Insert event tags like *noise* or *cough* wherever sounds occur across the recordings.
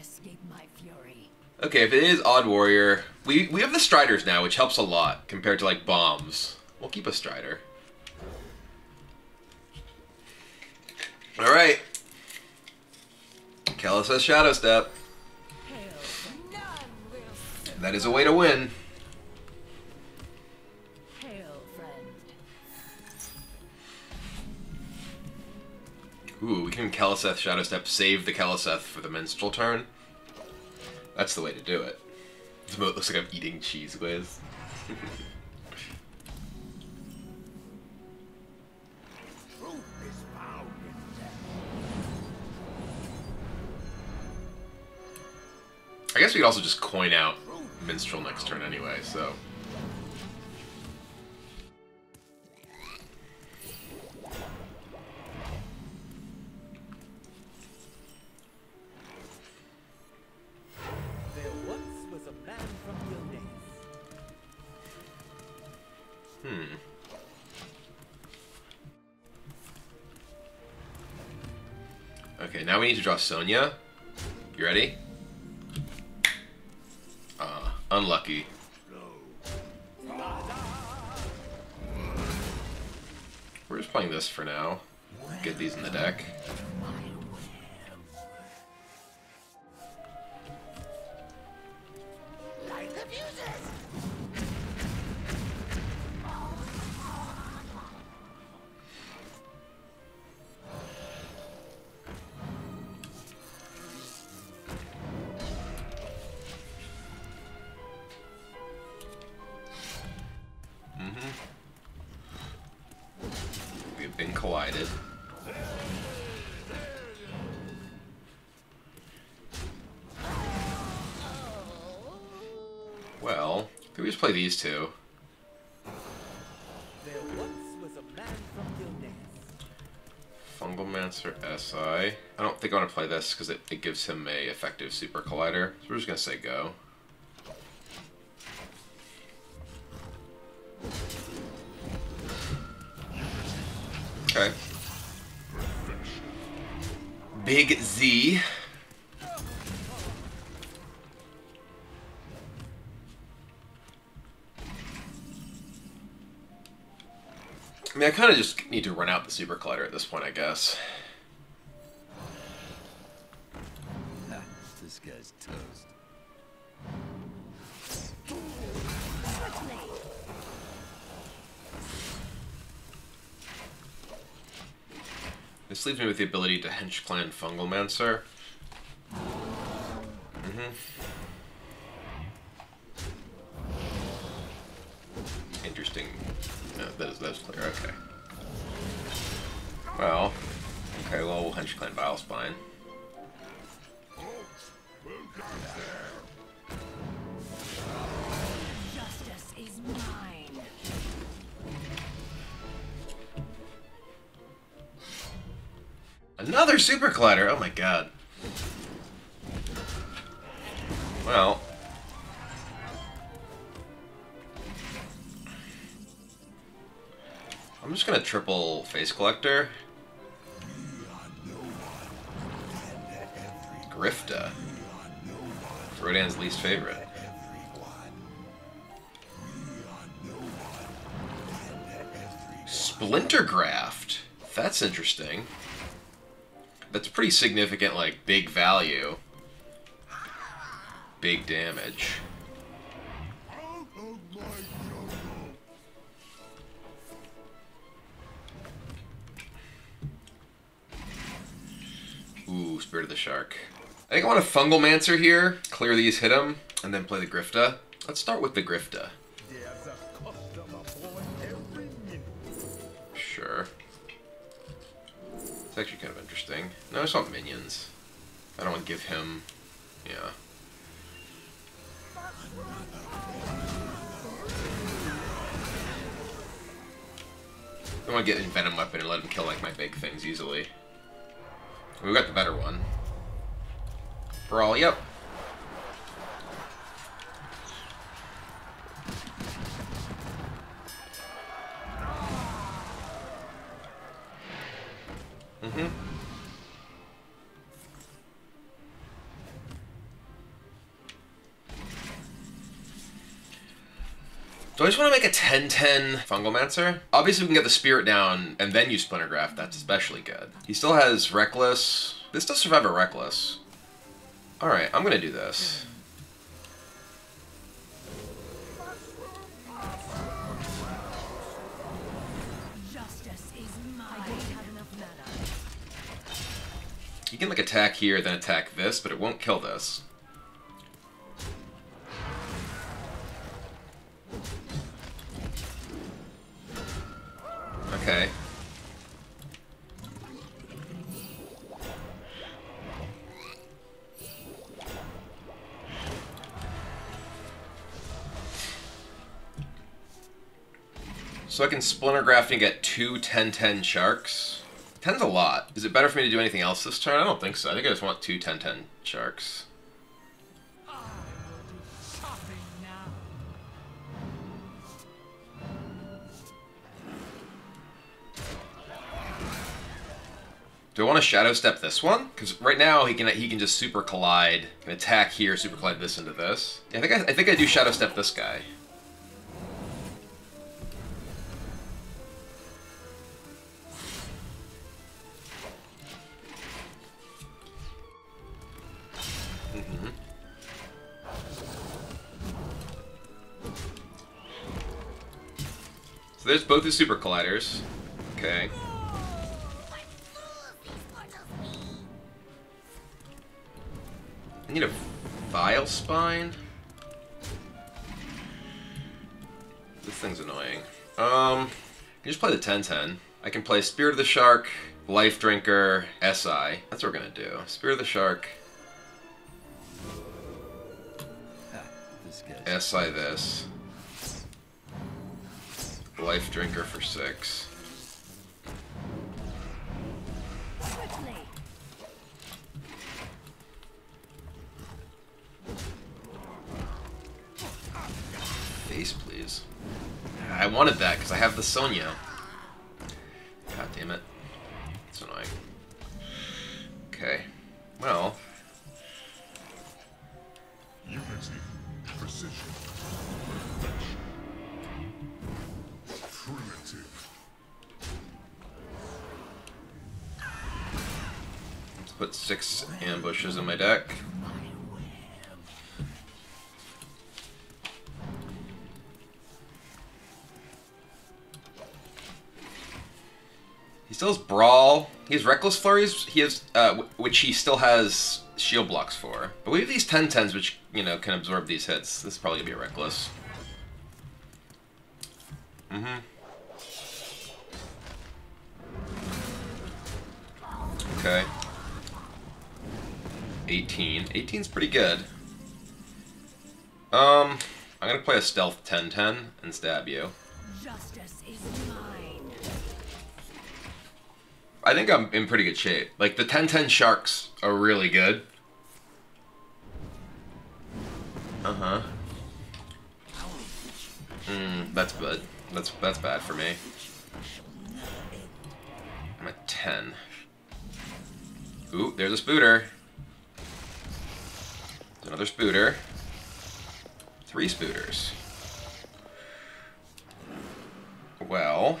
escape my fury. Okay, if it is Odd Warrior, we we have the Striders now, which helps a lot compared to like bombs. We'll keep a Strider. All right. Keleseth Shadow Step. Hail from none will That is a way to win. Ooh, we can Keleseth Shadow Step save the Keleseth for the minstrel turn. That's the way to do it. This moat looks like I'm eating Cheez Whiz. *laughs* I guess we could also just coin out minstrel next turn anyway, so. Hmm. Okay, now we need to draw Sonya. You ready? Uh, unlucky. We're just playing this for now. Get these in the deck. Collided. Well, could we just play these two? There once was a man from Gilneas. Fungalmancer SI. I don't think I want to play this because it, it gives him a effective super collider. So we're just gonna say go. Okay. Big Z. I mean, I kind of just need to run out the super collider at this point, I guess. This guy's toast. This leaves me with the ability to Hench Clan Fungalmancer. Mm-hmm. Interesting. No, that is that's clear. Okay. Well. Okay. Well, we'll Hench Clan Vilespine. Justice Another super collider. Oh my god. Well. I'm just gonna triple face collector. Grifta. Rodan's least favorite. Splintergraft. That's interesting. That's pretty significant, like, big value. Big damage. Ooh, Spirit of the Shark. I think I want a Fungalmancer here, clear these, hit them, and then play the Grifta. Let's start with the Grifta. Sure. It's actually kind of No, it's not minions. I don't want to give him... Yeah. I want to get Venom Weapon and let him kill, like, my big things easily. We got the better one. Brawl, yep. I just want to make a 10-10 Fungalmancer? Obviously, we can get the Spirit down and then use Splintergraft. That's especially good. He still has Reckless. This does survive a Reckless. Alright, I'm gonna do this. Justice is mine. I don't have enough mana. You can like attack here, then attack this, but it won't kill this. So I can splinter graft and get two 10-10 sharks. 10's a lot. Is it better for me to do anything else this turn? I don't think so. I think I just want two 10-10 sharks. Do I want to shadow step this one? Because right now he can he can just super collide, can attack here, super collide this into this. Yeah, I think I, I think I do shadow step this guy. There's both the super colliders. Okay. I need a Vilespine. This thing's annoying. Um, I can just play the 10-10. I can play Spirit of the Shark, Life Drinker, SI. That's what we're gonna do. Spirit of the Shark, SI this. Life Drinker for six. Face, please. I wanted that because I have the Sonya. God damn it. It's annoying. Okay. Well, put six ambushes in my deck. He still has Brawl. He has Reckless Flurries. He has, uh, which he still has shield blocks for. But we have these 10-10s, which, you know, can absorb these hits. This is probably gonna be a Reckless. Mm-hmm. Okay. 18. 18's pretty good. Um, I'm gonna play a stealth 10-10 and stab you. Justice is mine. I think I'm in pretty good shape. Like the 10-10 sharks are really good. Uh-huh. Hmm, that's bad. That's that's bad for me. I'm at 10. Ooh, there's a spooter. Another spooter. Three spooters. Well,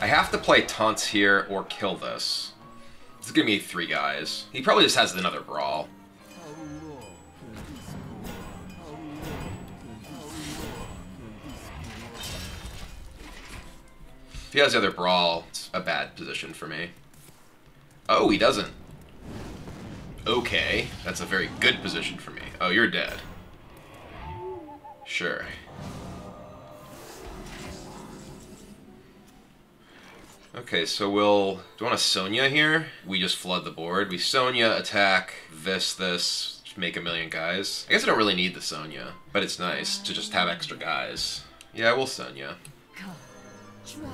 I have to play taunts here or kill this. Is gonna be three guys. He probably just has another brawl. If he has the other brawl, it's a bad position for me. Oh, he doesn't. Okay, that's a very good position for me. Oh, you're dead. Sure. Okay, so we'll... Do you want a Sonya here? We just flood the board. We Sonya, attack, this, this, make a million guys. I guess I don't really need the Sonya, but it's nice to just have extra guys. Yeah, we'll Sonya. Try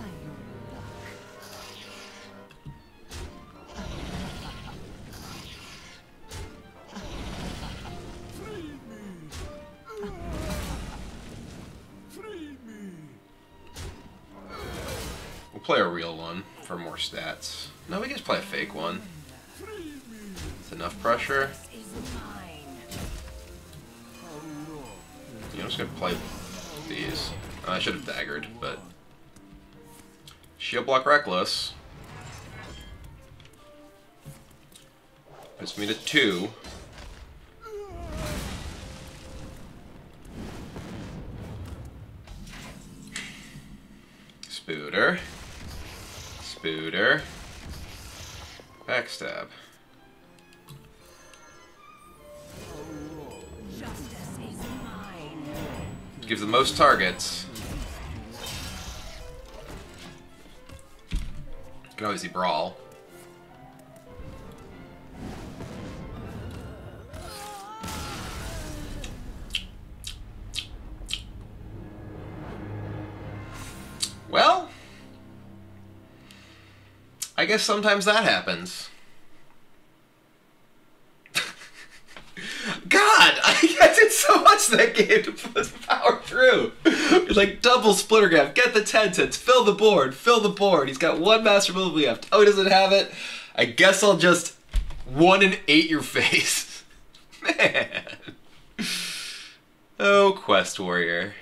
play a real one for more stats. No, we can just play a fake one. It's enough pressure. Know, I'm just gonna play these. I should have daggered, but shield block reckless. Puts me to two. Gives the most targets. You Can obviously brawl. Well, I guess sometimes that happens. *laughs* God, *laughs* I *laughs* so much that game to power through. It's like double Splintergraft. Get the ten cents. Fill the board. Fill the board. He's got one master move left. Oh, he doesn't have it. I guess I'll just one and eight your *laughs* face. Man. Oh, Quest Warrior.